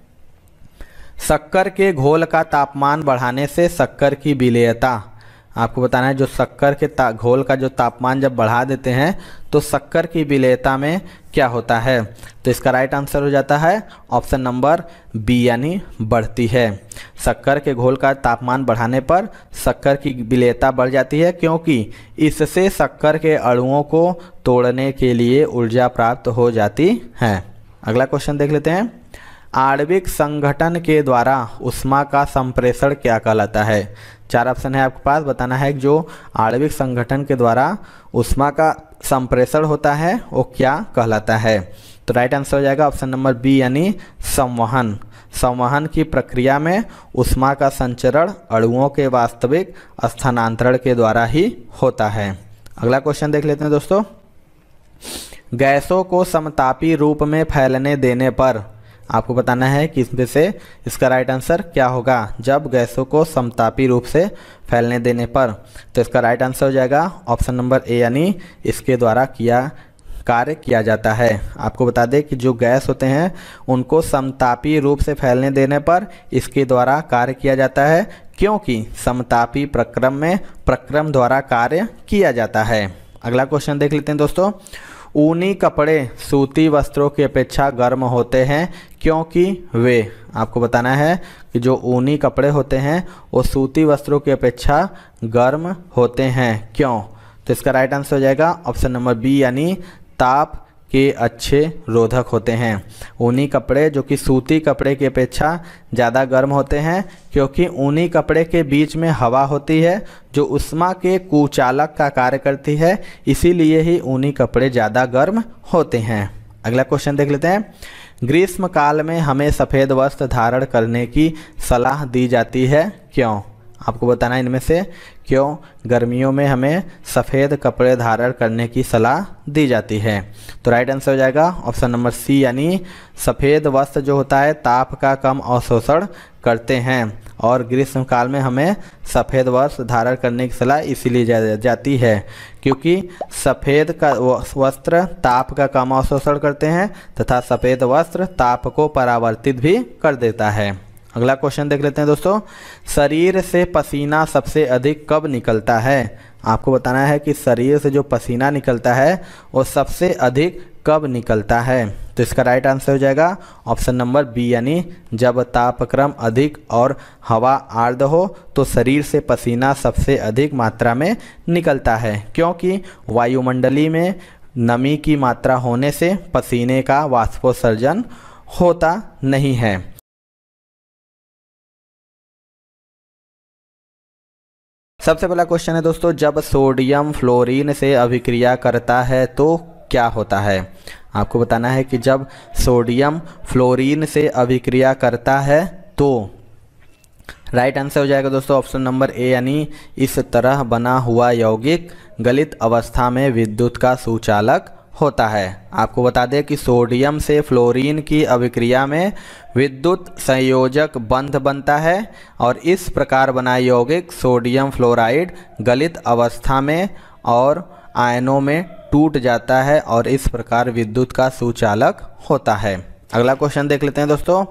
शक्कर के घोल का तापमान बढ़ाने से शक्कर की विलेयता। आपको बताना है, जो शक्कर के ता, घोल का जो तापमान जब बढ़ा देते हैं तो शक्कर की विलेयता में क्या होता है? तो इसका राइट आंसर हो जाता है ऑप्शन नंबर बी यानी बढ़ती है। शक्कर के घोल का तापमान बढ़ाने पर शक्कर की विलेयता बढ़ जाती है, क्योंकि इससे शक्कर के अणुओं को तोड़ने के लिए ऊर्जा प्राप्त हो जाती है। अगला क्वेश्चन देख लेते हैं। आणविक संगठन के द्वारा उष्मा का संप्रेषण क्या कहलाता है? चार ऑप्शन है आपके पास, बताना है जो आणविक संगठन के द्वारा उष्मा का संप्रेषण होता है, वो क्या कहलाता है? तो राइट आंसर हो जाएगा ऑप्शन नंबर बी, यानी संवहन। संवहन की प्रक्रिया में उष्मा का संचरण अणुओं के वास्तविक स्थानांतरण के द्वारा ही होता है। अगला क्वेश्चन देख लेते हैं दोस्तों। गैसों को समतापी रूप में फैलने देने पर आपको बताना है कि इसमें से इसका राइट आंसर क्या होगा जब गैसों को समतापी रूप से फैलने देने पर। तो इसका राइट आंसर हो जाएगा ऑप्शन नंबर ए यानी इसके द्वारा किया, कार्य किया जाता है। आपको बता दें कि जो गैस होते हैं, उनको समतापी रूप से फैलने देने पर इसके द्वारा कार्य किया जाता है, क्योंकि समतापी प्रक्रम में प्रक्रम द्वारा कार्य किया जाता है। अगला क्वेश्चन देख लेते हैं दोस्तों। ऊनी कपड़े सूती वस्त्रों की अपेक्षा गर्म होते हैं, क्योंकि वे, आपको बताना है कि जो ऊनी कपड़े होते हैं, वो सूती वस्त्रों की अपेक्षा गर्म होते हैं। क्यों? तो इसका राइट आंसर हो जाएगा ऑप्शन नंबर बी यानी ताप के अच्छे रोधक होते हैं। ऊनी कपड़े, जो कि सूती कपड़े की अपेक्षा ज़्यादा गर्म होते हैं, क्योंकि ऊनी कपड़े के बीच में हवा होती है, जो उष्मा के कुचालक का कार्य करती है, इसीलिए ही ऊनी कपड़े ज़्यादा गर्म होते हैं। अगला क्वेश्चन देख लेते हैं। ग्रीष्म काल में हमें सफ़ेद वस्त्र धारण करने की सलाह दी जाती है। क्यों? आपको बताना है इनमें से क्यों? गर्मियों में हमें सफ़ेद कपड़े धारण करने की सलाह दी जाती है। तो राइट आंसर हो जाएगा ऑप्शन नंबर सी यानी सफ़ेद वस्त्र जो होता है ताप का कम अवशोषण करते हैं। और ग्रीष्म काल में हमें सफ़ेद वस्त्र धारण करने की सलाह इसीलिए जा, जाती है क्योंकि सफ़ेद का वस्त्र ताप का कम अवशोषण करते हैं तथा सफ़ेद वस्त्र ताप को परावर्तित भी कर देता है। अगला क्वेश्चन देख लेते हैं दोस्तों। शरीर से पसीना सबसे अधिक कब निकलता है? आपको बताना है कि शरीर से जो पसीना निकलता है, वो सबसे अधिक कब निकलता है? तो इसका राइट आंसर हो जाएगा ऑप्शन नंबर बी यानी जब तापक्रम अधिक और हवा आर्द हो तो शरीर से पसीना सबसे अधिक मात्रा में निकलता है। क्योंकि वायुमंडली में नमी की मात्रा होने से पसीने का वाष्पोत्सर्जन होता नहीं है। सबसे पहला क्वेश्चन है दोस्तों, जब सोडियम फ्लोरीन से अभिक्रिया करता है तो क्या होता है? आपको बताना है कि जब सोडियम फ्लोरीन से अभिक्रिया करता है तो राइट आंसर हो जाएगा दोस्तों ऑप्शन नंबर ए यानी इस तरह बना हुआ यौगिक गलित अवस्था में विद्युत का सुचालक होता है। आपको बता दें कि सोडियम से फ्लोरीन की अभिक्रिया में विद्युत संयोजक बंध बनता है और इस प्रकार बना यौगिक सोडियम फ्लोराइड गलित अवस्था में और आयनों में टूट जाता है और इस प्रकार विद्युत का सुचालक होता है। अगला क्वेश्चन देख लेते हैं दोस्तों।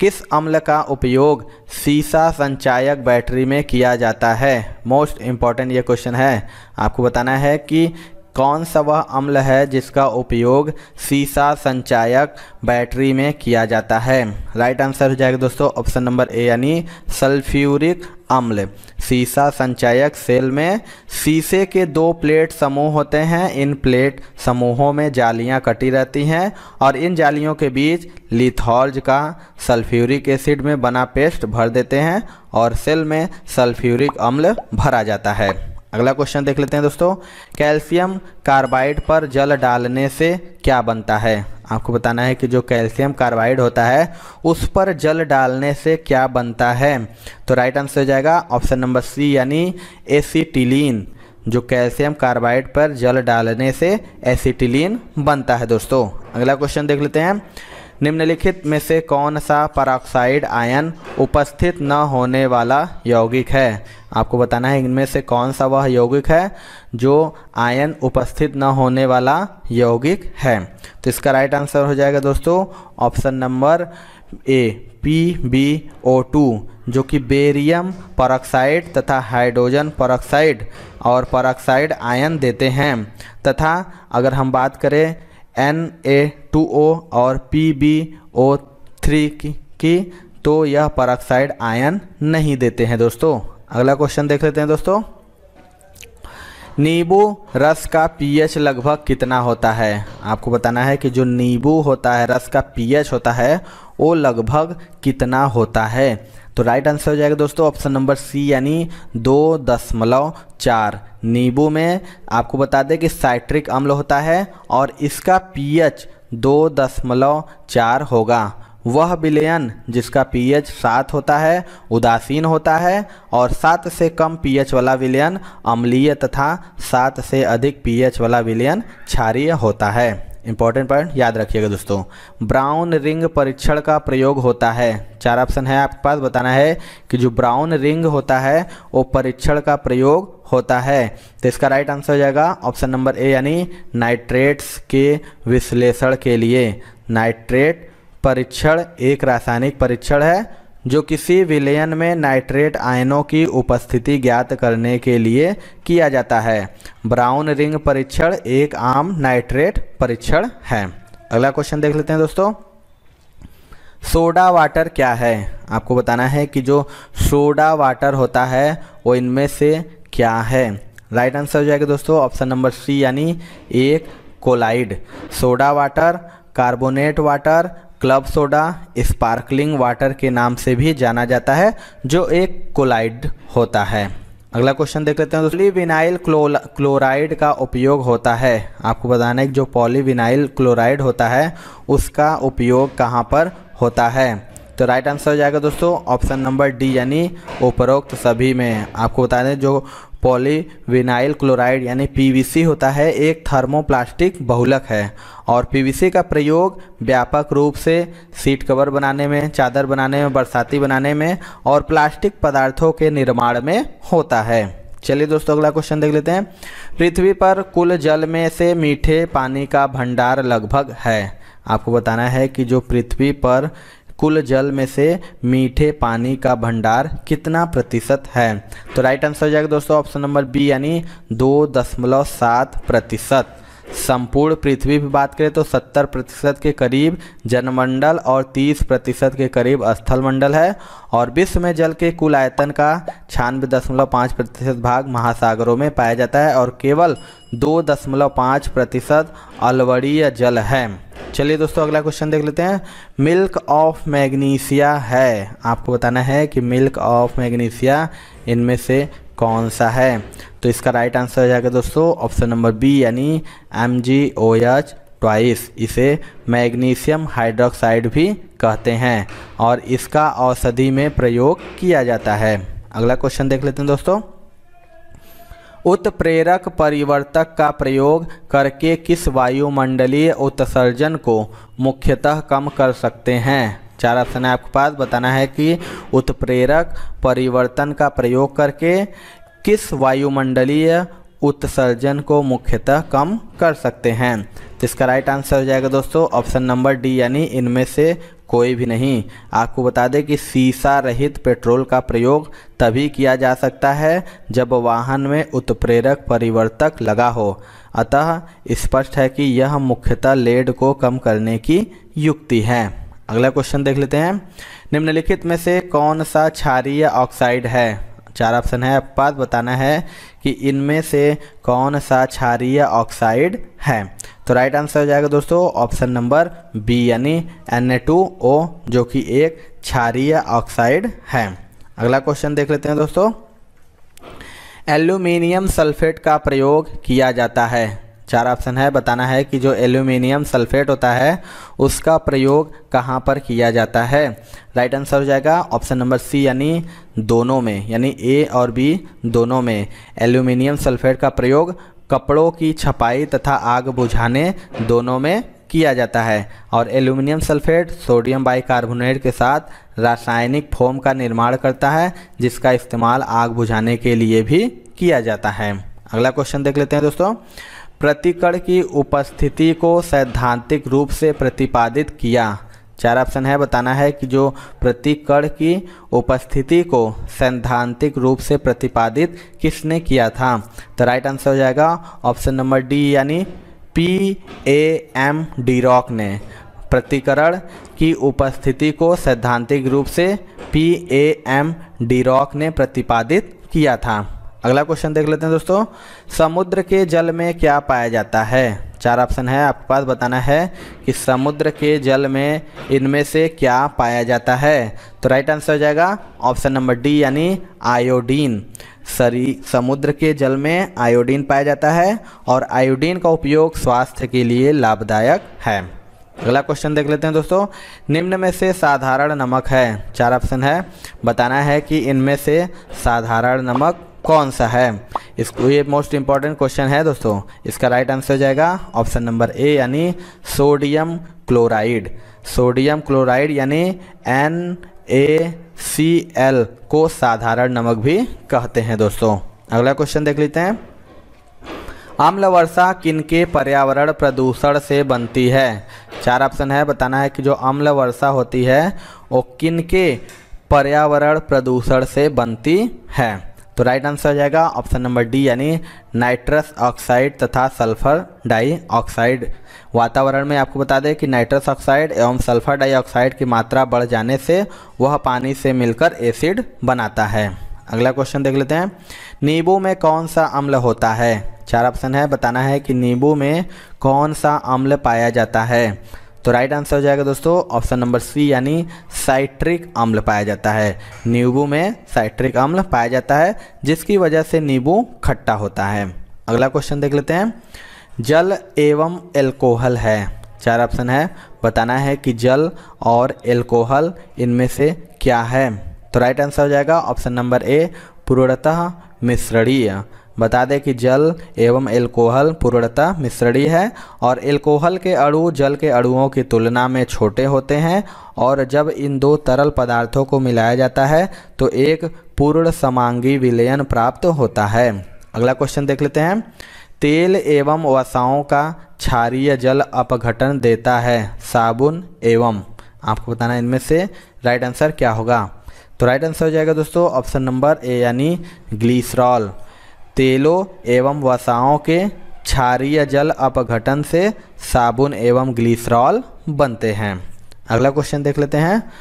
किस अम्ल का उपयोग सीसा संचायक बैटरी में किया जाता है? मोस्ट इंपॉर्टेंट ये क्वेश्चन है। आपको बताना है कि कौन सा वह अम्ल है जिसका उपयोग सीसा संचायक बैटरी में किया जाता है? राइट आंसर हो जाएगा दोस्तों ऑप्शन नंबर ए यानी सल्फ्यूरिक अम्ल। सीसा संचायक सेल में शीशे के दो प्लेट समूह होते हैं। इन प्लेट समूहों में जालियाँ कटी रहती हैं और इन जालियों के बीच लिथॉल्ज का सल्फ्यूरिक एसिड में बना पेस्ट भर देते हैं और सेल में सल्फ्यूरिक अम्ल भरा जाता है। अगला क्वेश्चन देख लेते हैं दोस्तों। कैल्शियम कार्बाइड पर जल डालने से क्या बनता है? आपको बताना है कि जो कैल्शियम कार्बाइड होता है, उस पर जल डालने से क्या बनता है? तो राइट आंसर हो जाएगा ऑप्शन नंबर सी यानी एसीटिलीन जो कैल्शियम कार्बाइड पर जल डालने से एसीटिलीन बनता है दोस्तों। अगला क्वेश्चन देख लेते हैं। निम्नलिखित में से कौन सा परऑक्साइड आयन उपस्थित न होने वाला यौगिक है? आपको बताना है इनमें से कौन सा वह यौगिक है जो आयन उपस्थित न होने वाला यौगिक है? तो इसका राइट आंसर हो जाएगा दोस्तों option number A P B O two जो कि बेरियम परऑक्साइड तथा हाइड्रोजन परऑक्साइड और परऑक्साइड आयन देते हैं। तथा अगर हम बात करें एन ए टू ओ और पी बी ओ थ्री की तो यह परऑक्साइड आयन नहीं देते हैं दोस्तों। अगला क्वेश्चन देख लेते हैं दोस्तों। नींबू रस का पीएच लगभग कितना होता है? आपको बताना है कि जो नींबू होता है, रस का पीएच होता है, वो लगभग कितना होता है? तो राइट आंसर हो जाएगा दोस्तों ऑप्शन नंबर सी यानी दो दशमलव चार। नींबू में आपको बता दें कि साइट्रिक अम्ल होता है और इसका पीएच दो दशमलव चार होगा। वह विलयन जिसका पीएच सात होता है, उदासीन होता है, और सात से कम पीएच वाला विलयन अम्लीय तथा सात से अधिक पीएच वाला विलयन क्षारीय होता है। इंपॉर्टेंट पॉइंट याद रखिएगा दोस्तों। ब्राउन रिंग परीक्षण का प्रयोग होता है। चार ऑप्शन है आपके पास, बताना है कि जो ब्राउन रिंग होता है, वो परीक्षण का प्रयोग होता है। तो इसका राइट आंसर हो जाएगा ऑप्शन नंबर ए यानी नाइट्रेट्स के विश्लेषण के लिए। नाइट्रेट परीक्षण, एक रासायनिक परीक्षण है, जो किसी विलयन में नाइट्रेट आयनों की उपस्थिति ज्ञात करने के लिए किया जाता है। ब्राउन रिंग परीक्षण, एक आम नाइट्रेट परीक्षण है। अगला क्वेश्चन देख लेते हैं दोस्तों। सोडा वाटर क्या है? आपको बताना है कि जो सोडा वाटर होता है, वो इनमें से क्या है? राइट आंसर हो जाएगा दोस्तों, ऑप्शन नंबर सी, यानी एक colloid. Soda water, carbonate water club soda, sparkling water के नाम से भी जाना जाता है, जो एक कोलाइड होता है। अगला क्वेश्चन देख लेते हैं। पॉलीविनाइल क्लोराइड का उपयोग होता है। आपको बताना है कि जो पॉलीविनाइल क्लोराइड होता है, उसका उपयोग कहाँ पर होता है? तो राइट आंसर हो जाएगा दोस्तों, ऑप्शन नंबर डी यानी उपरोक्त सभी में। आपको बता दें जो पॉलीविनाइल क्लोराइड यानी पीवीसी होता है, एक थर्मोप्लास्टिक बहुलक है। और पीवीसी का प्रयोग व्यापक रूप से सीट कवर बनाने में, चादर बनाने में, बरसाती बनाने में और प्लास्टिक पदार्थों के निर्माण में होता है। चलिए दोस्तों, अगला क्वेश्चन देख लेते हैं। पृथ्वी पर कुल जल में से मीठे पानी का भंडार लगभग है। आपको बताना है कि जो पृथ्वी पर कुल जल में से मीठे पानी का भंडार कितना प्रतिशत है? तो राइट आंसर हो जाएगा दोस्तों ऑप्शन नंबर बी यानी दो दशमलव सात प्रतिशत। संपूर्ण पृथ्वी पर बात करें तो 70 प्रतिशत के करीब जनमंडल और 30 प्रतिशत के करीब स्थल मंडल है। और विश्व में जल के कुल आयतन का छियानवे दशमलव पाँच प्रतिशत भाग महासागरों में पाया जाता है और केवल दो दशमलव पाँच प्रतिशत अलवरीय जल है। चलिए दोस्तों, अगला क्वेश्चन देख लेते हैं। मिल्क ऑफ़ मैग्नीशिया है। आपको बताना है कि मिल्क ऑफ़ मैग्नीशिया इनमें से कौन सा है? तो इसका राइट आंसर हो जाएगा दोस्तों ऑप्शन नंबर बी यानी M G O H twice इसे मैग्नीशियम हाइड्रोक्साइड भी कहते हैं और इसका औषधि में प्रयोग किया जाता है। अगला क्वेश्चन देख लेते हैं दोस्तों। उत्प्रेरक परिवर्तक का प्रयोग करके किस वायुमंडलीय उत्सर्जन को मुख्यतः कम कर सकते हैं? चार ऑप्शन है आपके पास। बताना है कि उत्प्रेरक, परिवर्तन का प्रयोग करके किस वायुमंडलीय उत्सर्जन को मुख्यतः कम कर सकते हैं। तो इसका राइट आंसर हो जाएगा दोस्तों ऑप्शन नंबर डी यानी इनमें से कोई भी नहीं। आपको बता दें कि सीसा रहित पेट्रोल का प्रयोग तभी किया जा सकता है जब वाहन में उत्प्रेरक परिवर्तक लगा हो। अतः स्पष्ट है कि यह मुख्यतः लेड को कम करने की युक्ति है। अगला क्वेश्चन देख लेते हैं। निम्नलिखित में से कौन सा क्षारीय ऑक्साइड है? चार ऑप्शन है। आपके पास बताना है कि इनमें से कौन सा क्षारीय ऑक्साइड है। तो राइट आंसर हो जाएगा दोस्तों ऑप्शन नंबर बी यानी Na2O जो कि एक क्षारीय ऑक्साइड है। अगला क्वेश्चन देख लेते हैं दोस्तों। एल्यूमिनियम सल्फेट का प्रयोग किया जाता है। चार ऑप्शन है, बताना है कि जो एल्यूमिनियम सल्फेट होता है, उसका प्रयोग कहाँ पर किया जाता है? राइट आंसर हो जाएगा ऑप्शन नंबर सी, यानी दोनों में, यानी ए और बी दोनों में। एल्यूमिनियम सल्फेट का प्रयोग कपड़ों की छपाई तथा आग बुझाने दोनों में किया जाता है। और एल्यूमिनियम सल्फेट सोडियम बाइकार्बोनेट के साथ रासायनिक फोम का निर्माण करता है, जिसका इस्तेमाल आग बुझाने के लिए भी किया जाता है। अगला क्वेश्चन देख लेते हैं दोस्तों। प्रतिकण की उपस्थिति को सैद्धांतिक रूप से प्रतिपादित किया। चार ऑप्शन है, बताना है कि जो प्रतिकण की उपस्थिति को सैद्धांतिक रूप से प्रतिपादित किसने किया था। तो राइट आंसर हो जाएगा ऑप्शन नंबर डी यानी पी ए एम डीरॉक ने। प्रतिकरण की उपस्थिति को सैद्धांतिक रूप से पी ए एम डीरॉक ने प्रतिपादित किया था। अगला क्वेश्चन देख लेते हैं दोस्तों। समुद्र के जल में क्या पाया जाता है? चार ऑप्शन है, आपके पास बताना है कि समुद्र के जल में इनमें से क्या पाया जाता है। तो राइट आंसर हो जाएगा ऑप्शन नंबर डी यानी आयोडीन सरी, समुद्र के जल में आयोडीन पाया जाता है और आयोडीन का उपयोग स्वास्थ्य के लिए लाभदायक है। अगला क्वेश्चन देख लेते हैं दोस्तों। निम्न में से साधारण नमक है। चार ऑप्शन है। बताना है कि इनमें से साधारण नमक कौन सा है? इसको ये मोस्ट इंपॉर्टेंट क्वेश्चन है दोस्तों। इसका राइट आंसर हो जाएगा ऑप्शन नंबर ए यानी सोडियम क्लोराइड सोडियम क्लोराइड यानी एन ए सी एल को साधारण नमक भी कहते हैं दोस्तों। अगला क्वेश्चन देख लेते हैं। अम्ल वर्षा किनके पर्यावरण प्रदूषण से बनती है? चार ऑप्शन है, बताना है कि जो अम्ल वर्षा होती है, वो किनके पर्यावरण प्रदूषण से बनती है? तो राइट आंसर हो जाएगा ऑप्शन नंबर डी यानी नाइट्रस ऑक्साइड तथा सल्फ़र डाई ऑक्साइड वातावरण में आपको बता दें कि नाइट्रस ऑक्साइड एवं सल्फ़र डाइऑक्साइड की मात्रा बढ़ जाने से वह पानी से मिलकर एसिड बनाता है। अगला क्वेश्चन देख लेते हैं। नींबू में कौन सा अम्ल होता है? चार ऑप्शन है। बताना है कि नींबू में कौन सा अम्ल पाया जाता है। तो राइट आंसर हो जाएगा दोस्तों ऑप्शन नंबर सी यानी साइट्रिक अम्ल पाया जाता है। नींबू में साइट्रिक अम्ल पाया जाता है, जिसकी वजह से नींबू खट्टा होता है। अगला क्वेश्चन देख लेते हैं। जल एवं एल्कोहल है। चार ऑप्शन है। बताना है कि जल और एल्कोहल इनमें से क्या है? तो राइट आंसर हो जाएगा ऑप्शन नंबर ए पूर्णतः मिश्रणीय। बता दें कि जल एवं एल्कोहल पूर्णतः मिश्रणी है और एल्कोहल के अणु जल के अणुओं की तुलना में छोटे होते हैं और जब इन दो तरल पदार्थों को मिलाया जाता है तो एक पूर्ण समांगी विलयन प्राप्त होता है। अगला क्वेश्चन देख लेते हैं। तेल एवं वसाओं का क्षारीय जल अपघटन देता है, साबुन एवं। आपको बताना इनमें से राइट आंसर क्या होगा? तो राइट आंसर हो जाएगा दोस्तों ऑप्शन नंबर ए यानी ग्लीसरॉल तेलों एवं वसाओं के क्षारीय जल अपघटन से साबुन एवं ग्लिसरॉल बनते हैं। अगला क्वेश्चन देख लेते हैं।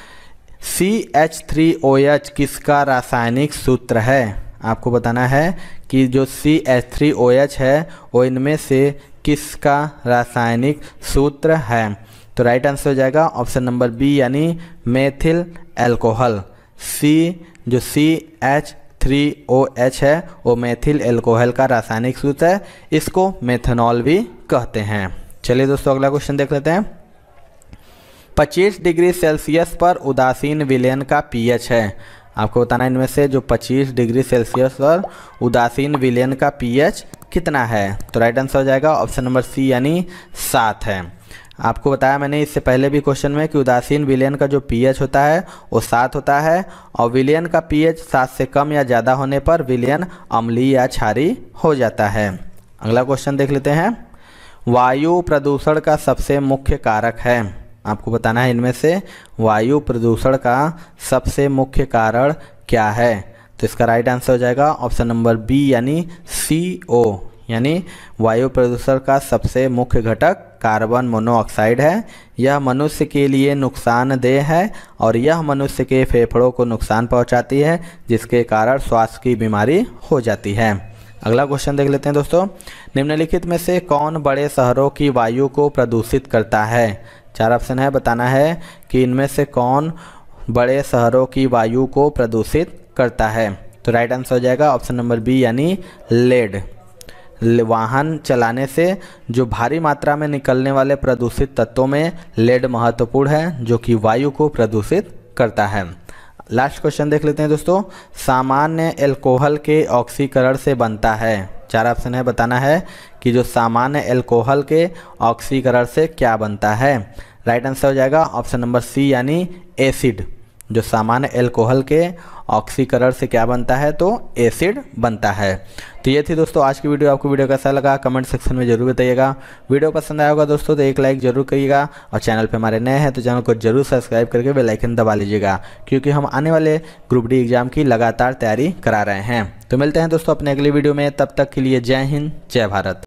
C H three O H किसका रासायनिक सूत्र है? आपको बताना है कि जो C H three O H है, वो इनमें से किसका रासायनिक सूत्र है? तो राइट आंसर हो जाएगा ऑप्शन नंबर बी यानी मेथिल एल्कोहल सी जो C H three O H है, वो मेथिल एल्कोहल का रासायनिक सूत्र है, इसको मेथनॉल भी कहते हैं। चलिए दोस्तों, अगला क्वेश्चन देख लेते हैं। 25 डिग्री सेल्सियस पर उदासीन विलयन का पीएच है। आपको बताना इनमें से जो 25 डिग्री सेल्सियस पर उदासीन विलयन का पीएच कितना है? तो राइट आंसर हो जाएगा ऑप्शन नंबर सी यानी सात है। आपको बताया मैंने इससे पहले भी क्वेश्चन में कि उदासीन विलयन का जो पीएच होता है, वो सात होता है, और विलयन का पीएच सात से कम या ज़्यादा होने पर विलयन अम्लीय या क्षारी हो जाता है। अगला क्वेश्चन देख लेते हैं। वायु प्रदूषण का सबसे मुख्य कारक है। आपको बताना है इनमें से वायु प्रदूषण का सबसे मुख्य कारण क्या है? तो इसका राइट आंसर हो जाएगा ऑप्शन नंबर बी यानी सी ओ यानी वायु प्रदूषण का सबसे मुख्य घटक कार्बन मोनोऑक्साइड है। यह मनुष्य के लिए नुकसानदेह है और यह मनुष्य के फेफड़ों को नुकसान पहुंचाती है, जिसके कारण स्वास्थ्य की बीमारी हो जाती है। अगला क्वेश्चन देख लेते हैं दोस्तों। निम्नलिखित में से कौन बड़े शहरों की वायु को प्रदूषित करता है? चार ऑप्शन है, बताना है कि इनमें से कौन बड़े शहरों की वायु को प्रदूषित करता है? तो राइट आंसर हो जाएगा ऑप्शन नंबर बी यानी लेड वाहन चलाने से जो भारी मात्रा में निकलने वाले प्रदूषित तत्वों में लेड महत्वपूर्ण है, जो कि वायु को प्रदूषित करता है। लास्ट क्वेश्चन देख लेते हैं दोस्तों। सामान्य एल्कोहल के ऑक्सीकरण से बनता है। चार ऑप्शन है, बताना है कि जो सामान्य एल्कोहल के ऑक्सीकरण से क्या बनता है। राइट आंसर हो जाएगा ऑप्शन नंबर सी, यानी एसिड। जो सामान्य एल्कोहल के ऑक्सीकरण से क्या बनता है? तो एसिड बनता है। तो ये थी दोस्तों आज की वीडियो। आपको वीडियो कैसा लगा? कमेंट सेक्शन में ज़रूर बताइएगा। वीडियो पसंद आया होगा दोस्तों तो एक लाइक ज़रूर करिएगा और चैनल पे हमारे नए हैं तो चैनल को ज़रूर सब्सक्राइब करके बेल आइकन दबा लीजिएगा, क्योंकि हम आने वाले ग्रुप डी एग्ज़ाम की लगातार तैयारी करा रहे हैं। तो मिलते हैं दोस्तों अपने अगली वीडियो में। तब तक के लिए जय हिंद, जय भारत।